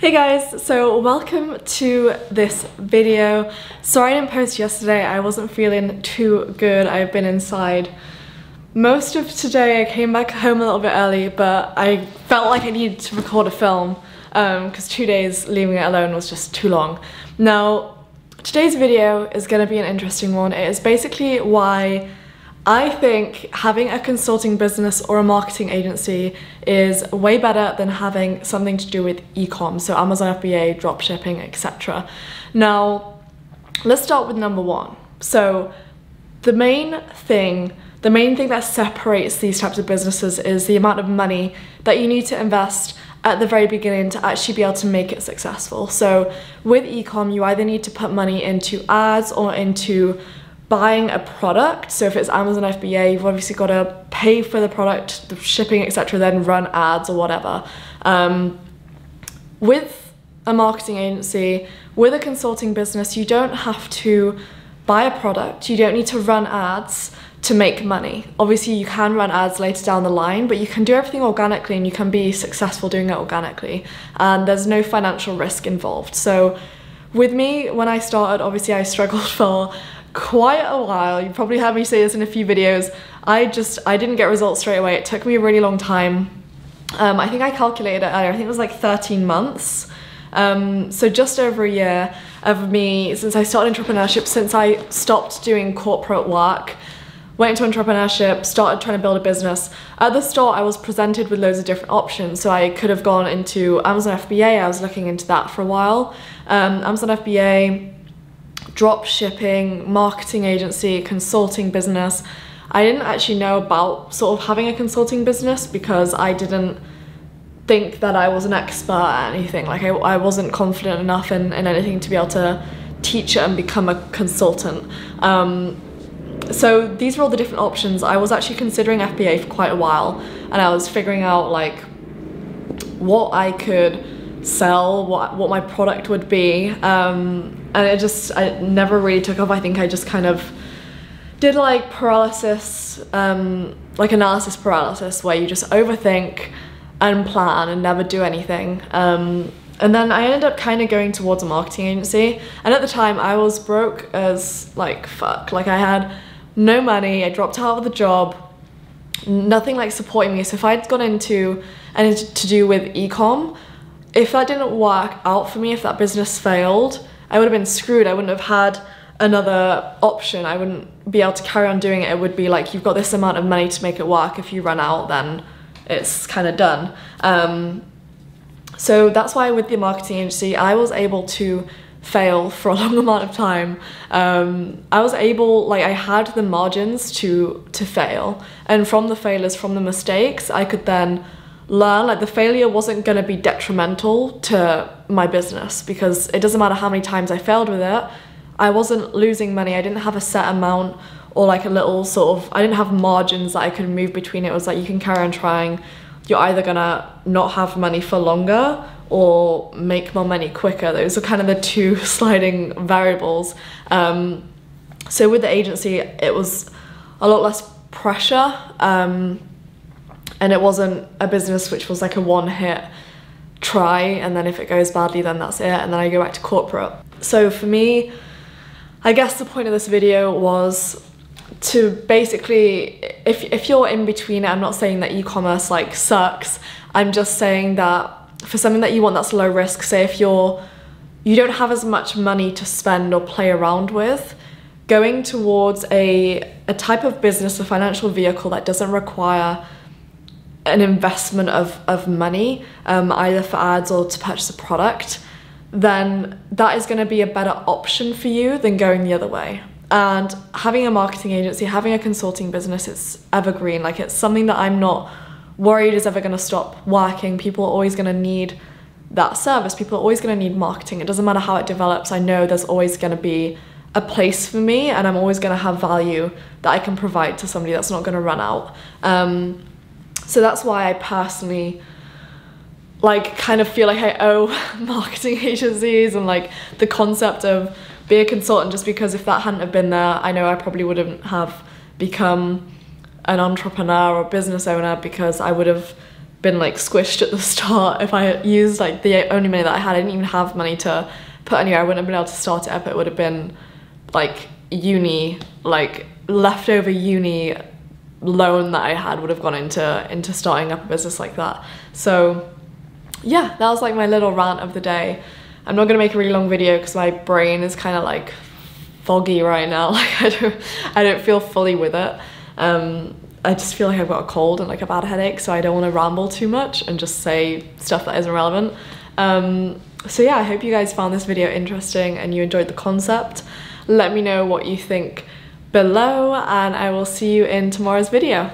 Hey guys, so welcome to this video. Sorry I didn't post yesterday, I wasn't feeling too good. I've been inside most of today. I came back home a little bit early, but I felt like I needed to record a film because um, two days leaving it alone was just too long. Now, today's video is going to be an interesting one. It is basically why I think having a consulting business or a marketing agency is way better than having something to do with e-com, so Amazon FBA, dropshipping, etc. Now, let's start with number one. So, the main thing, the main thing that separates these types of businesses is the amount of money that you need to invest at the very beginning to actually be able to make it successful. So, with e-com, you either need to put money into ads or into buying a product. So if it's Amazon FBA, you've obviously got to pay for the product, the shipping, etc., then run ads or whatever. Um, with a marketing agency, with a consulting business, you don't have to buy a product. You don't need to run ads to make money. Obviously, you can run ads later down the line, but you can do everything organically and you can be successful doing it organically. And there's no financial risk involved. So with me, when I started, obviously I struggled for quite a while. You probably heard me say this in a few videos. I just, I didn't get results straight away. It took me a really long time. Um, I think I calculated it earlier. I think it was like 13 months. Um, so just over a year of me, since I started entrepreneurship, since I stopped doing corporate work, went into entrepreneurship, started trying to build a business. At the start, I was presented with loads of different options. So I could have gone into Amazon FBA. I was looking into that for a while. Um, Amazon FBA, drop shipping, marketing agency, consulting business. I didn't actually know about sort of having a consulting business because I didn't think that I was an expert at anything. Like I, I wasn't confident enough in, in anything to be able to teach and become a consultant. Um, so these were all the different options. I was actually considering FBA for quite a while and I was figuring out like what I could sell, what, what my product would be. Um, and it just, I never really took off. I think I just kind of did like paralysis, um, like analysis paralysis, where you just overthink and plan and never do anything. Um, and then I ended up kind of going towards a marketing agency. And at the time, I was broke as like fuck. Like I had no money. I dropped out of the job. Nothing like supporting me. So if I'd gone into anything to do with ecom, if that didn't work out for me, if that business failed, I would have been screwed. I wouldn't have had another option. I wouldn't be able to carry on doing it. It would be like you've got this amount of money to make it work. If you run out, then it's kind of done. Um, so that's why with the marketing agency, I was able to fail for a long amount of time. Um, I was able, like, I had the margins to to fail, and from the failures, from the mistakes, I could then learn like the failure wasn't going to be detrimental to my business because it doesn't matter how many times I failed with it I wasn't losing money. I didn't have a set amount or like a little sort of I didn't have margins that I could move between. It was like you can carry on trying. You're either gonna not have money for longer or make more money quicker. Those are kind of the two sliding variables. Um, so with the agency it was a lot less pressure. Um, and it wasn't a business which was like a one hit try and then if it goes badly then that's it and then I go back to corporate. So for me, I guess the point of this video was to basically, if, if you're in between I'm not saying that e-commerce like sucks, I'm just saying that for something that you want that's low risk, say if you're, you don't have as much money to spend or play around with, going towards a, a type of business, a financial vehicle that doesn't require an investment of, of money, um, either for ads or to purchase a product, then that is going to be a better option for you than going the other way. And having a marketing agency, having a consulting business, it's evergreen. Like it's something that I'm not worried is ever going to stop working. People are always going to need that service. People are always going to need marketing. It doesn't matter how it develops. I know there's always going to be a place for me and I'm always going to have value that I can provide to somebody that's not going to run out. Um, so that's why I personally like kind of feel like I owe marketing agencies and like the concept of being a consultant just because if that hadn't have been there, I know I probably wouldn't have become an entrepreneur or business owner because I would have been like squished at the start. If I used like the only money that I had, I didn't even have money to put anywhere. I wouldn't have been able to start it up. It would have been like uni, like leftover uni loan that I had would have gone into into starting up a business like that. So yeah, that was like my little rant of the day. I'm not gonna make a really long video because my brain is kind of like foggy right now. Like I don't I don't feel fully with it. Um, I just feel like I've got a cold and like a bad headache, so I don't want to ramble too much and just say stuff that isn't relevant. Um, so yeah, I hope you guys found this video interesting and you enjoyed the concept. Let me know what you think below and I will see you in tomorrow's video.